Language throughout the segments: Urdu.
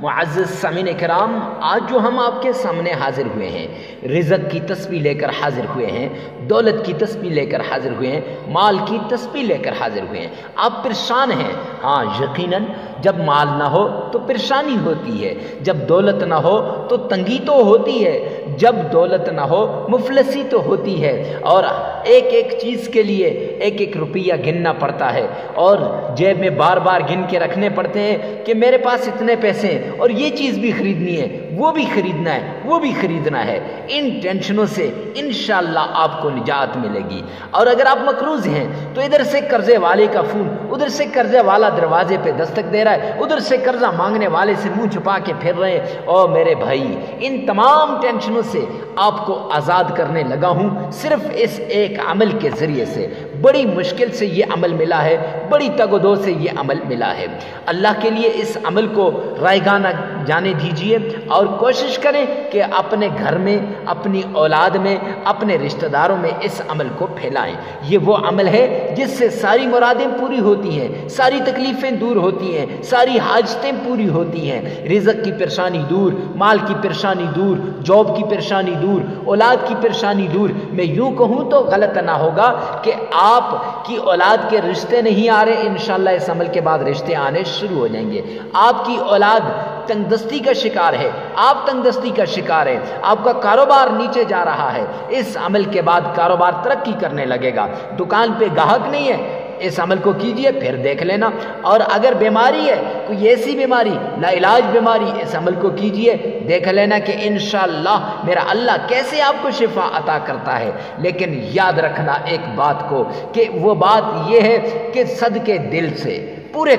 معزز سمین کرام، آج جو ہم آپ کے سامنے حاضر ہوئے ہیں، رزق کی تسبیح لے کر حاضر ہوئے ہیں، دولت کی تسبیح لے کر حاضر ہوئے ہیں، مال کی تسبیح لے کر حاضر ہوئے ہیں، آپ پریشان ہیں؟ ہاں یقیناً جب مال نہ ہو تو پریشانی ہوتی ہے، جب دولت نہ ہو تو تنگی تو ہوتی ہے، جب دولت نہ ہو مفلسی تو ہوتی ہے، اور ایک ایک چیز کے لیے ایک ایک روپیہ گننا پڑتا ہے، اور جیب میں بار بار گن کے رکھنے پڑتے ہیں کہ میرے پاس اتنے پیسے ہیں اور یہ چیز بھی خریدنی ہے، وہ بھی خریدنا ہے، وہ بھی خریدنا ہے۔ ان ٹینشنوں سے انشاءاللہ آپ کو نجات ملے گی۔ اور اگر آپ مقروض ہیں، تو ادھر سے قرضے والے کا فون، ادھر سے قرضے والا دروازے پہ دستک دے رہا ہے، ادھر سے قرضہ مانگنے والے سے منہ چھپا کے پھر رہے ہیں۔ او میرے بھائی، ان تمام ٹینشنوں سے آپ کو آزاد کرنے لگا ہوں، صرف اس ایک عمل کے ذریعے سے۔ بڑی مشکل سے یہ عمل ملا ہے، بڑی تگ و دو سے یہ عمل ملا ہے۔ اللہ کے لیے اس عمل کو رائے گانا جانے دیجیے اور کوشش کریں کہ اپنے گھر میں، اپنی اولاد میں، اپنے رشتہ داروں میں اس عمل کو پھیلائیں۔ یہ وہ عمل ہے جس سے ساری مرادیں پوری ہوتی ہیں، ساری تکلیفیں دور ہوتی ہیں، ساری حاجتیں پوری ہوتی ہیں۔ رزق کی پریشانی دور، مال کی پریشانی دور، جاب کی پریشانی دور، اولاد کی پریشانی دور۔ میں یوں کہوں تو غلط نہ ہوگا کہ آپ کی اولاد کے رشتے نہیں آ رہے، انشاءاللہ اس عمل کے بعد رشتے آنے شروع ہو جائیں گے۔ آپ کی اولاد تنگ دستی کا شکار ہے، آپ تنگ دستی کا شکار ہے آپ کا کاروبار نیچے جا رہا ہے۔ اس عمل کے بعد کاروبار ترقی کرنے لگے گا۔ دکان پہ گاہک نہیں ہے۔ اس عمل کو کیجیے، پھر دیکھ لینا۔ اور اگر بیماری ہے، کوئی ایسی بیماری، لا علاج بیماری، اس عمل کو کیجیے۔ دیکھ لینا کہ انشاءاللہ میرا اللہ کیسے آپ کو شفا عطا کرتا ہے۔ لیکن یاد رکھنا ایک بات کو، کہ وہ بات یہ ہے کہ صدقے دل سے، پورے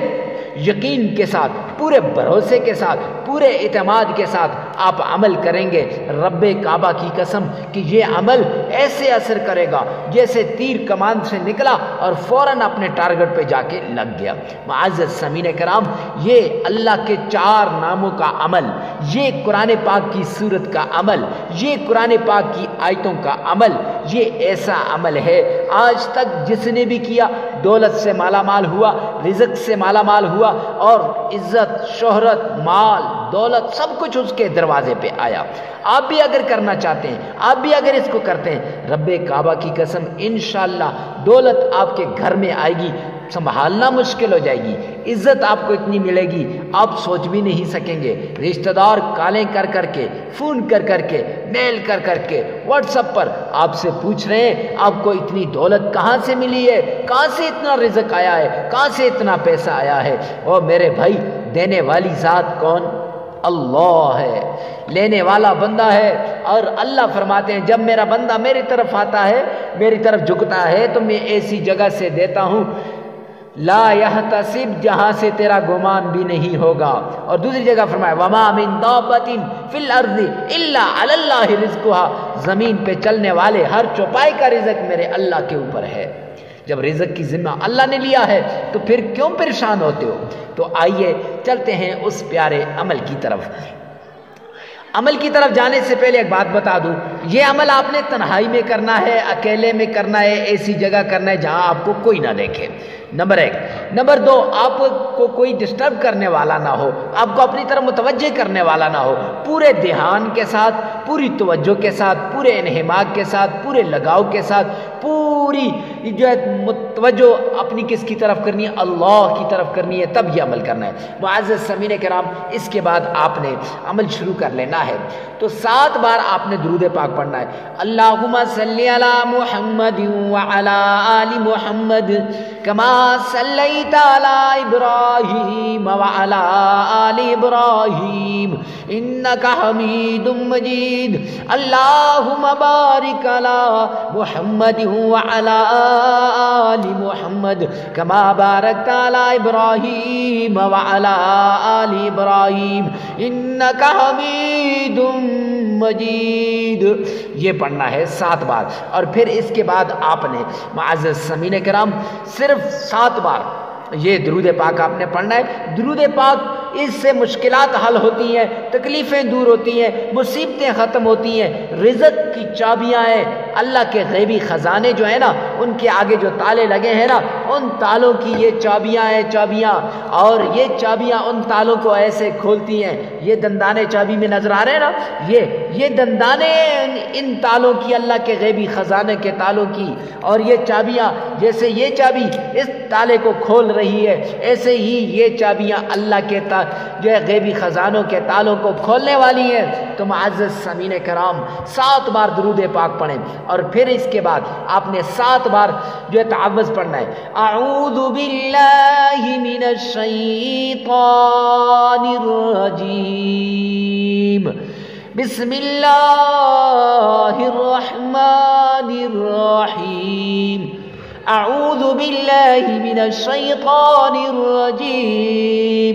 یقین کے ساتھ، پورے بھروسے کے ساتھ، پورے اعتماد کے ساتھ آپ عمل کریں گے۔ رب کعبہ کی قسم کہ یہ عمل ایسے اثر کرے گا جیسے تیر کمان سے نکلا اور فوراً اپنے ٹارگٹ پہ جا کے لگ گیا۔ معزز سمین کرام، یہ اللہ کے چار ناموں کا عمل، یہ قرآن پاک کی صورت کا عمل، یہ قرآن پاک کی آیتوں کا عمل، یہ ایسا عمل ہے۔ آج تک جس نے بھی کیا، دولت سے مالا مال ہوا، رزق سے مالا مال ہوا، اور عزت، شہرت، مال، دولت، سب کچھ اس کے دروازے پہ آیا۔ آپ بھی اگر کرنا چاہتے ہیں، آپ بھی اگر اس کو کرتے ہیں، رب کعبہ کی قسم، انشاءاللہ دولت آپ کے گھر میں آئے گی۔ سنبھالنا مشکل ہو جائے گی۔ عزت آپ کو اتنی ملے گی، آپ سوچ بھی نہیں سکیں گے۔ رشتہ دار کالیں کر کر کے، فون کر کر کے، میل کر کر کے، واٹس اپ پر آپ سے پوچھ رہے ہیں، آپ کو اتنی دولت کہاں سے ملی ہے؟ کہاں سے اتنا رزق آیا ہے؟ کہاں سے اتنا پیسہ آیا ہے؟ اور میرے بھائی، دینے والی ذات کون؟ اللہ ہے۔ لینے والا بندہ ہے۔ اور اللہ فرماتے ہیں، جب میرا بندہ میری طرف آتا ہے، میری طرف جھکتا ہے، تو میں ایسی جگہ سے دیتا ہوں لا یحتسب جہاں سے تیرا گمان بھی نہیں ہوگا۔ اور دوسری جگہ فرمایا، وما من دابت فی الارض الا علی اللہ رزقها۔ زمین پہ چلنے والے ہر چوپائی کا رزق میرے اللہ کے اوپر ہے۔ جب رزق کی ذمہ اللہ نے لیا ہے، تو پھر کیوں پریشان ہوتے ہو؟ تو آئیے چلتے ہیں اس پیارے عمل کی طرف۔ عمل کی طرف جانے سے پہلے ایک بات بتا دوں۔ یہ عمل آپ نے تنہائی میں کرنا ہے، اکیلے میں کرنا ہے، ایسی جگہ کرنا ہے جہاں آپ کو کوئی نہ دیکھے۔ نمبر ایک۔ نمبر دو، آپ کو کوئی ڈسٹرب کرنے والا نہ ہو، آپ کو اپنی طرف متوجہ کرنے والا نہ ہو، پورے دھیان کے ساتھ، پوری توجہ کے ساتھ، پورے انہماک کے ساتھ، پورے لگاؤ کے ساتھ، پوری جو ہے متوجہ اپنی کس کی طرف کرنی ہے؟ اللہ کی طرف کرنی ہے، تب یہ عمل کرنا ہے۔ معزز سمین کرام، اس کے بعد آپ نے عمل شروع کر لینا ہے۔ تو سات بار آپ نے درود پاک پڑھنا ہے۔ اللہم صلی علی محمد وعلا آل محمد کما صلیت علی ابراہیم وعلا آل ابراہیم انکا حمید مجید۔ اللہم بارک علی محمد وعلا آل محمد کما بارکت علی ابراہیم وعلا آل ابراہیم، انکا حمید مجید۔ یہ پڑھنا ہے سات بار، اور پھر اس کے بعد آپ نے معزز سمین کرام صرف سات بار یہ درود پاک آپ نے پڑھنا ہے۔ درود پاک اس سے مشکلات حل ہوتی ہیں، تکلیفیں دور ہوتی ہیں، مصیبتیں ختم ہوتی ہیں، رزق کی چابیاں ہیں۔ اللہ کے غیبی خزانے جو ہیں نا، ان کے آگے جو تالے لگے ہیں نا، ان تالوں کی یہ چابیاں ہیں، چابیاں۔ اور یہ چابیاں ان تالوں کو ایسے کھولتی ہیں۔ یہ دندانے چابی میں نظر آ رہے ہیں نا۔ یہ یہ دندانے ان تالوں کی، اللہ کے غیبی خزانے کے تالوں کی۔ اور یہ چابیاں، جیسے یہ چابی اس تالے کو کھول رہی ہے، ایسے ہی یہ چابیاں اللہ کے تا جو ہے غیبی خزانوں کے تالوں کو کھولنے والی ہیں۔ تو معزز سمین کرام، سات بار درود پاک پڑھیں۔ اور پھر اس کے بعد آپ نے سات بار جو ہے تعوض پڑھنا ہے۔ اعوذ باللہ من الشیطان الرجیم۔ بسم اللہ الرحمن الرحیم۔ اعوذ باللہ من الشیطان الرجیم۔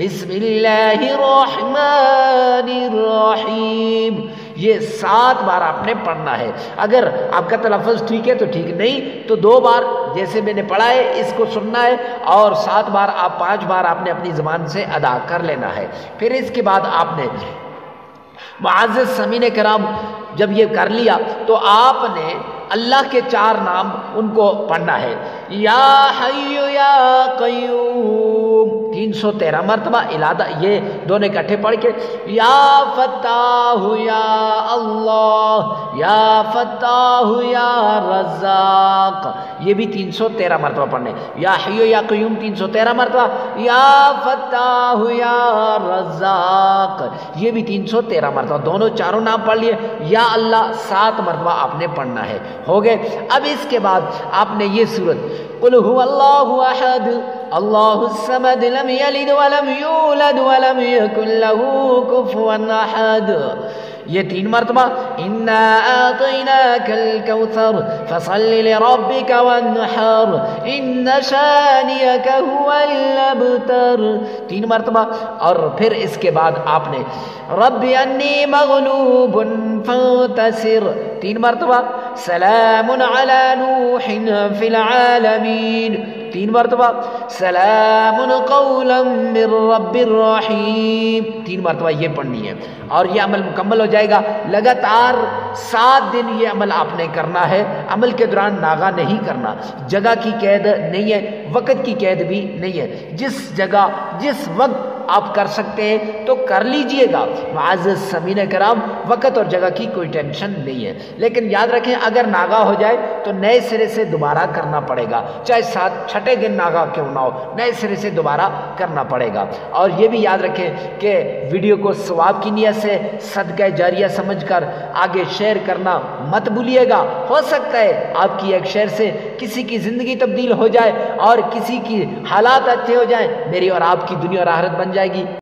بسم اللہ الرحمن الرحیم۔ یہ سات بار آپ نے پڑھنا ہے۔ اگر آپ کا تلفظ ٹھیک ہے تو ٹھیک، نہیں تو دو بار جیسے میں نے پڑھا ہے، اس کو سننا ہے اور سات بار آپ، پانچ بار آپ نے اپنی زبان سے ادا کر لینا ہے۔ پھر اس کے بعد آپ نے معزز سمین کرام جب یہ کر لیا تو آپ نے اللہ کے چار نام ان کو پڑھنا ہے۔ یا حیو یا قیوم۔ تین سو تیرہ مرتبہ الادہ یہ دونوں اکٹھے پڑھ کے، یا فتاح یا اللہ، یا فتاح یا رزاق، یہ بھی تین سو تیرہ مرتبہ پڑھنے۔ یا حیو یا قیوم، تین سو تیرہ مرتبہ۔ یا فتاح یا رزاق، یہ بھی تین سو تیرہ مرتبہ۔ دونوں چاروں نام پڑھ لیے۔ یا اللہ، سات مرتبہ آپ نے پڑھنا ہے۔ ہو گئے۔ اب اس کے بعد آپ نے یہ صورت قل هو اللہ احد اللہ السمد لم یلد ولم یولد ولم یکن له کفوا أحد. یہ تین مرتبہ إنا اعطیناک الکوثر فصل لربک وانحر. إن شانیک هو الأبتر. تین مرتبہ اور پھر اس کے بعد آپ نے رب انی مغلوب فانتصر. تین مرتبہ سلام علی نوح فی العالمین. تین مرتبہ سلام قولا من رب الرحیم۔ تین مرتبہ یہ پڑھنی ہے۔ اور یہ عمل مکمل ہو جائے گا۔ لگاتار سات دن یہ عمل آپ نے کرنا ہے۔ عمل کے دوران ناغا نہیں کرنا۔ جگہ کی قید نہیں ہے، وقت کی قید بھی نہیں ہے۔ جس جگہ، جس وقت آپ کر سکتے ہیں، تو کر لیجیے گا۔ معزز سمین کرام، وقت اور جگہ کی کوئی ٹینشن نہیں ہے۔ لیکن یاد رکھیں، اگر ناغا ہو جائے، تو نئے سرے سے دوبارہ کرنا پڑے گا۔ چاہے ساتھ چھٹے دن ناغا کیوں نہ ہو، نئے سرے سے دوبارہ کرنا پڑے گا۔ اور یہ بھی یاد رکھیں کہ ویڈیو کو ثواب کی نیت سے، صدقہ جاریہ سمجھ کر آگے شیئر کرنا مت بھولیے گا۔ ہو سکتا ہے آپ کی ایک شیئر سے کسی کی زندگی تبدیل ہو جائے اور کسی کی حالات اچھے ہو جائیں۔ میری اور آپ کی دنیا اور آخرت بن جائے۔ گی